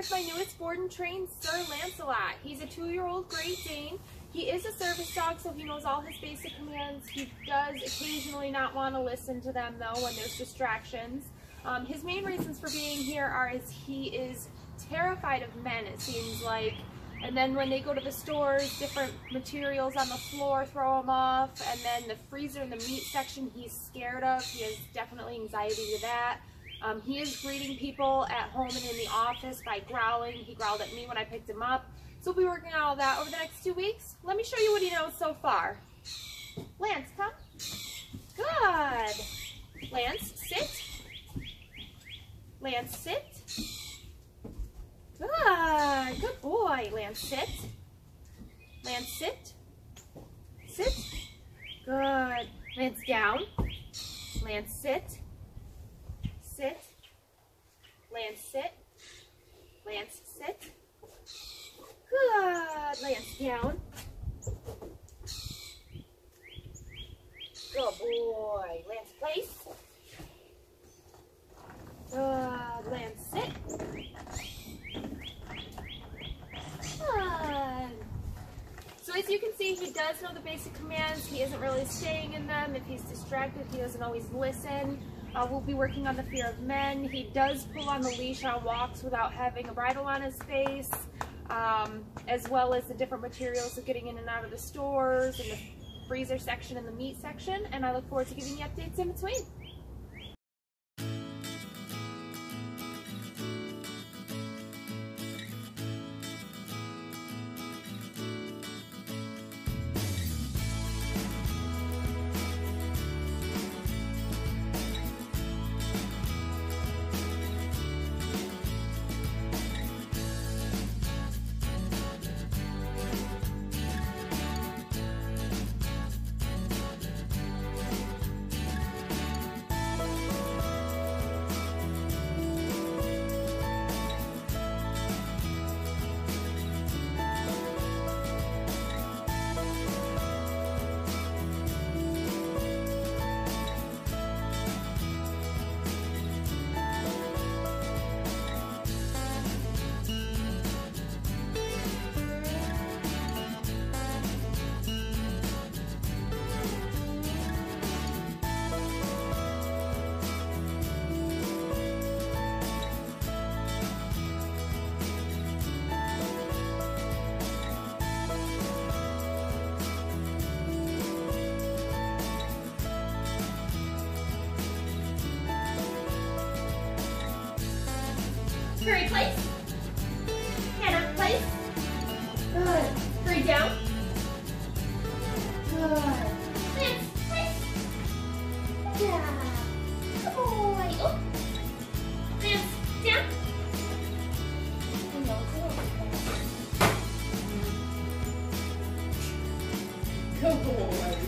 With my newest board and trained Sir Lancelot. He's a two-year-old Great Dane. He is a service dog, so he knows all his basic commands. He does occasionally not want to listen to them, though, when there's distractions. Um, his main reasons for being here are is he is terrified of men, it seems like. And then when they go to the stores, different materials on the floor throw him off. And then the freezer and the meat section he's scared of. He has definitely anxiety to that. Um, he is greeting people at home and in the office by growling. He growled at me when I picked him up. So we'll be working on all that over the next two weeks. Let me show you what he knows so far. Lance, come. Good. Lance, sit. Lance, sit. Good. Good boy. Lance, sit. Lance, sit. Sit. Good. Lance, down. Lance, sit. Sit. Lance, sit. Lance, sit. Good. Lance, down. Good boy. Lance, place. Good. Lance, sit. Good. So as you can see, he does know the basic commands. He isn't really staying in them. If he's distracted, he doesn't always listen. Uh, we'll be working on the fear of men. He does pull on the leash on walks without having a bridle on his face, um, as well as the different materials of getting in and out of the stores and the freezer section and the meat section. And I look forward to giving you updates in between. Hurry, place. Hannah, place. Good. Hurry down. Good. Lance, place. Yeah. Good boy. Oh. Lance, down. Good boy.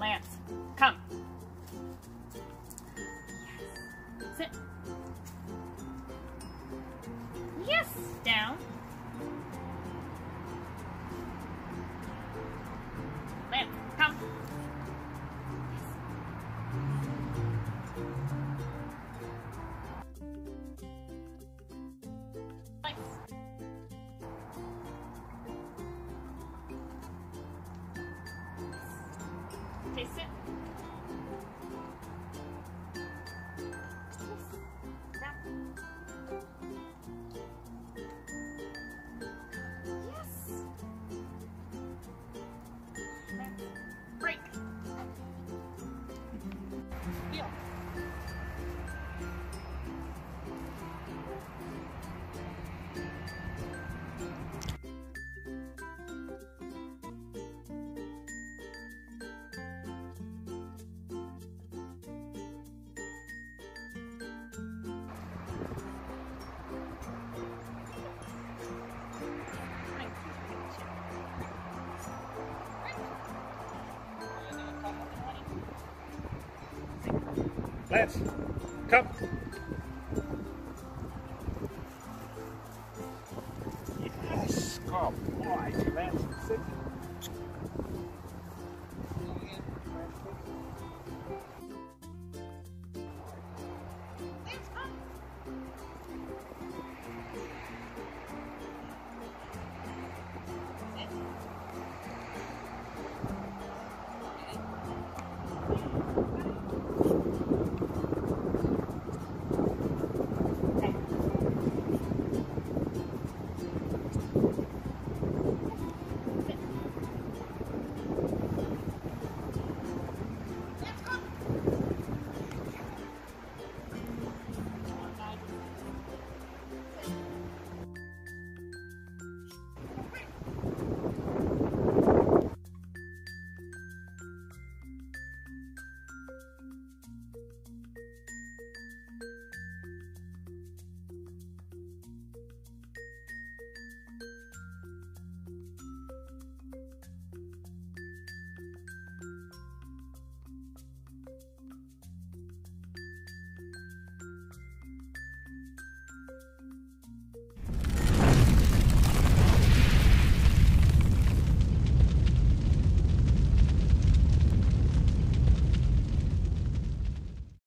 Lance, come. Sit. Okay, sit. Down. Yes. Lance, come.